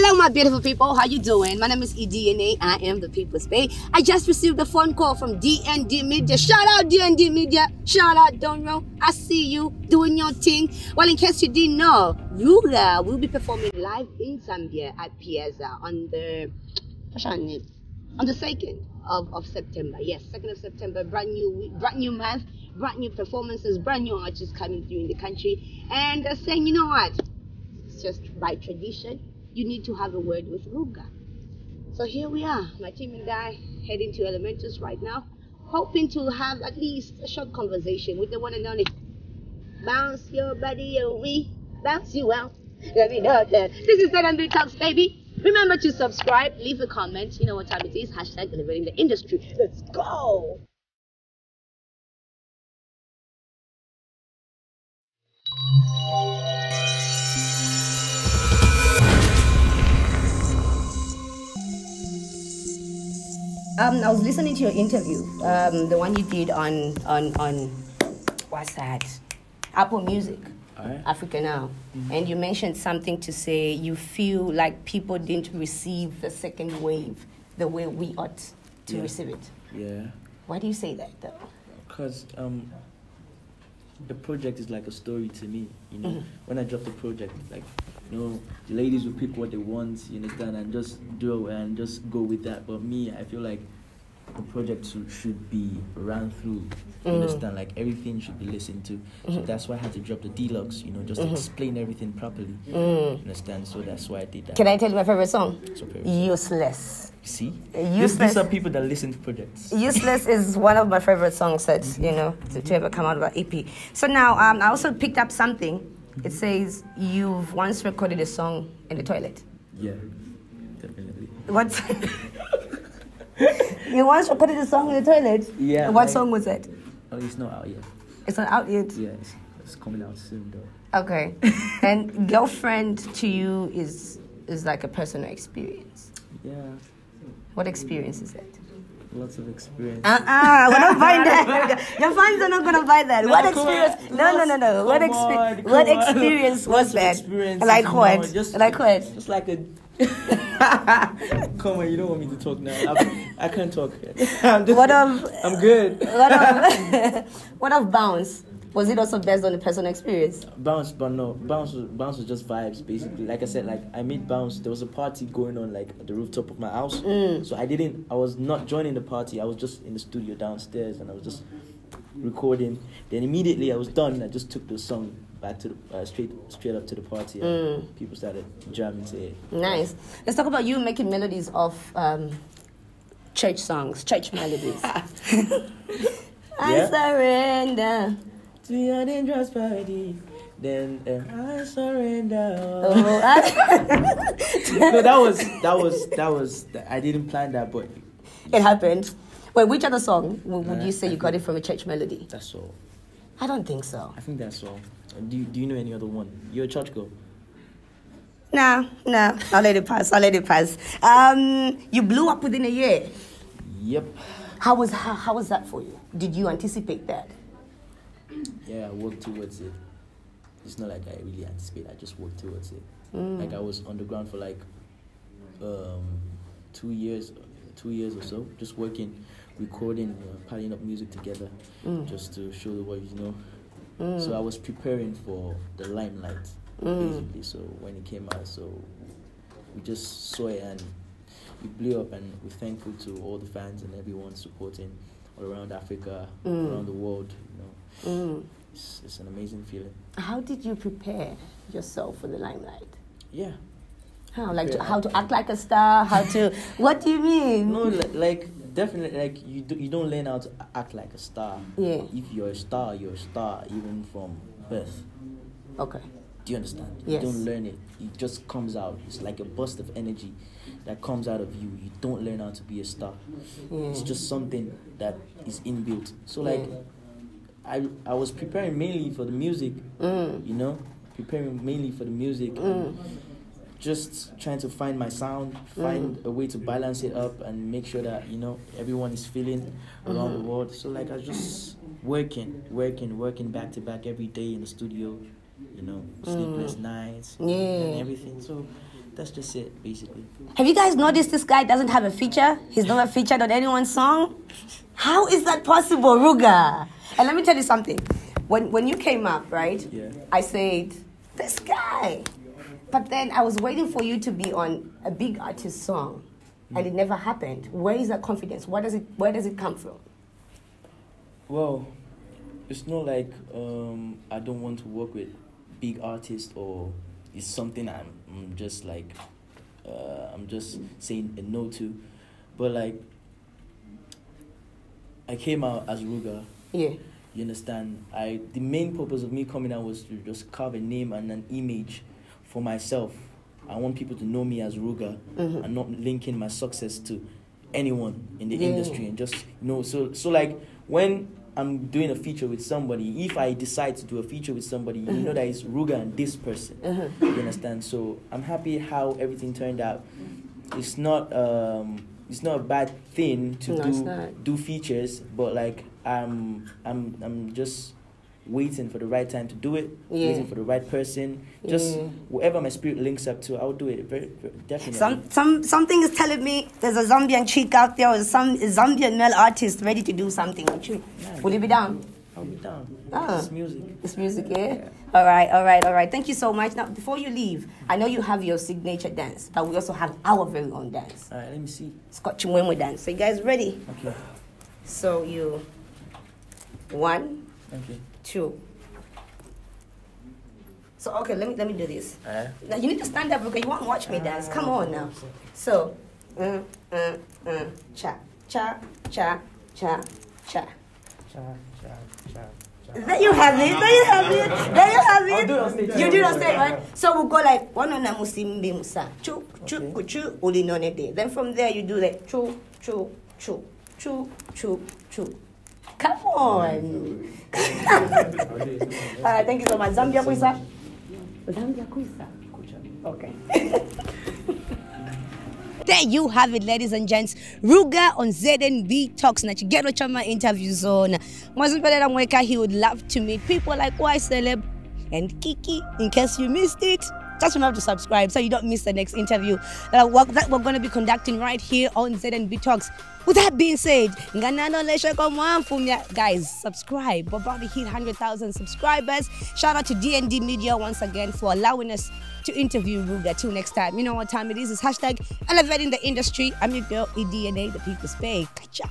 Hello, my beautiful people. How you doing? My name is EDNA. I am the People's Bae. I just received a phone call from DND Media. Shout out DND Media. Shout out Donro. I see you doing your thing. Well, in case you didn't know, Ruger will be performing live in Zambia at Piazza on the on the second of, of September. Yes, second of September. Brand new brand new month, brand new performances, brand new artists coming through in the country, and saying, you know what? It's just by tradition you need to have a word with Ruger. So here we are, my team and I heading to Elementus right now, hoping to have at least a short conversation with the one and only. Bounce your body and we bounce you out. Let me know that. This is ZMB Talks, baby. Remember to subscribe, leave a comment. You know what time it is. Hashtag delivering the industry. Let's go. Um, I was listening to your interview, um, the one you did on on on what's that? Apple Music, Alright. Africa Now, and you mentioned something to say you feel like people didn't receive the second wave the way we ought to Yeah. receive it. Yeah, Why do you say that though? because um, the project is like a story to me. You know, Mhm. when I dropped the project, like you know, the ladies will pick what they want. You understand, and just do and just go with that. But me, I feel like the project should, should be ran through. You Mm. understand, like everything should be listened to. So Mhm. that's why I had to drop the deluxe. You know, just Mhm. explain everything properly. Mm. Understand? So that's why I did that. Can I tell you my favorite song? So very- Useless. See, Useless. These, these are people that listen to projects. Useless is one of my favorite songs that you know to, to ever come out of our EP. So now um, I also picked up something. It says you've once recorded a song in the toilet. Yeah, definitely. What? you once recorded a song in the toilet. Yeah, What song was it? Oh, it's not out yet. It's not out yet. Yeah, it's, it's coming out soon though. Okay. and girlfriend to you is is like a personal experience. Yeah, What experience is that? Lots of experience. Uh-uh, we're not buying that. Your fans are not gonna buy that. No, what on. experience? No, no, no, no. What, expe- on, what experience was that? experiences, Like what? just- like what? Just like a. Come on, you don't want me to talk now. I'm, I can't talk. I'm just, What of- I'm good. What of what of bounce? Was it also based on the personal experience? Bounce, but no, bounce was bounce was just vibes basically. Like I said, like I made bounce. There was a party going on like at the rooftop of my house. Mm. So I didn't. I was not joining the party. I was just in the studio downstairs, and I was just recording. Then immediately I was done. I just took the song back to the uh, straight straight up to the party. And Mm. People started jamming to it. Nice. Let's talk about you making melodies of um, church songs, church melodies. I Yeah. surrender. To your dangerous party. Then uh, I surrender. Oh, I- no, that was that was that was. I didn't plan that, but it happened. Wait, which other song would Uh, you say you got it from a church melody? that's all. I don't think so. I think that's all. Do you, do you know any other one? You're a church girl. No, no. I'll let it pass. I'll let it pass. Um, you blew up within a year. Yep. How was how, how was that for you? Did you anticipate that? Yeah, I worked towards it. It's not like I really anticipate. I just worked towards it. Mm. Like I was on the ground for like um, two years, two years or so, just working, recording, uh, piling up music together, Mm. just to show the world, you know. Mm. So I was preparing for the limelight, Mm. basically. So when it came out, so we just saw it and it blew up, and we're thankful to all the fans and everyone supporting all around Africa, Mm. around the world. You know, Mm. it's, it's an amazing feeling. How did you prepare yourself for the limelight? Yeah. How like to, how to act like a star? How to? what do you mean? No, li- like definitely, like you do, you don't learn how to act like a star. Yeah. If you're a star, you're a star even from birth. Okay. Do you understand? Yes. You don't learn it. It just comes out. It's like a burst of energy that comes out of you. You don't learn how to be a star. Yeah. It's just something that is inbuilt. So like, Yeah. I I was preparing mainly for the music. Mm. You know, preparing mainly for the music. Mm. Just trying to find my sound, find a way to balance it up, and make sure that you know everyone is feeling around the world. So like I was just working, working, working back to back every day in the studio. You know, sleepless nights Yeah. and everything. So that's just it, basically. Have you guys noticed this guy doesn't have a feature? He's never featured on anyone's song. How is that possible, Ruger? And let me tell you something. When when you came up, right? Yeah. I said, this guy. But then I was waiting for you to be on a big artist song, and it never happened. Where is that confidence? Where does it Where does it come from? Well, it's not like um, I don't want to work with big artist or it's something I'm, I'm just like uh, I'm just saying a no to, but like I came out as Ruger. Yeah. You understand? I the main purpose of me coming out was to just carve a name and an image for myself. I want people to know me as Ruger Mhm. and not linking my success to anyone in the Yeah. industry and just you know so so like when I'm doing a feature with somebody, if I decide to do a feature with somebody, you know that it's Ruger and this person. Uh-huh. You understand? So I'm happy how everything turned out. It's not um it's not a bad thing to No, do do features, but like I'm I'm I'm just waiting for the right time to do it, Yeah. waiting for the right person. Just Yeah. whatever my spirit links up to, I'll do it. Very, very definitely. Some, some, something is telling me there's a Zambian chick out there or some Zambian male artist ready to do something with you. Yeah. Will you be down? I'll be down. Ah. It's music. It's music, yeah? Yeah. All right, all right, all right. Thank you so much. Now, before you leave, I know you have your signature dance, but we also have our very own dance, All right, let me see. Scotch Chimwemwe dance. So you guys ready? Okay. So you, one, Okay. Two. So okay, let me let me do this. Right. Now you need to stand up because you won't watch me dance. Come on now. So, uh, uh, uh, cha, cha, cha, cha, cha. There you have it. There you have it. There you have it. I'll do it stage. You do it on stage, right? So we'll go like one on a musimbi musa. Chu, chu, chu, uli none de. Then from there you do like chu, chu, chu, chu, chu, chu. Come on. All right, thank you so much. Zambia kuisa. Zambia kuisa. Okay. There you have it, ladies and gents. Ruga on ZNB Talks na Chigero Chama interview zone. Mwazimpelera Mweka, he would love to meet people like Y Celeb and Kiki. In case you missed it, just remember to subscribe so you don't miss the next interview that we're, going to be conducting right here on ZMB Talks. With that being said, guys, subscribe. We're about to hit 100,000 subscribers. Shout out to DND Media once again for allowing us to interview Ruger. Till next time, you know what time it is. It's hashtag elevating the industry. I'm your girl, EDNA, the people's Bae. Kacha.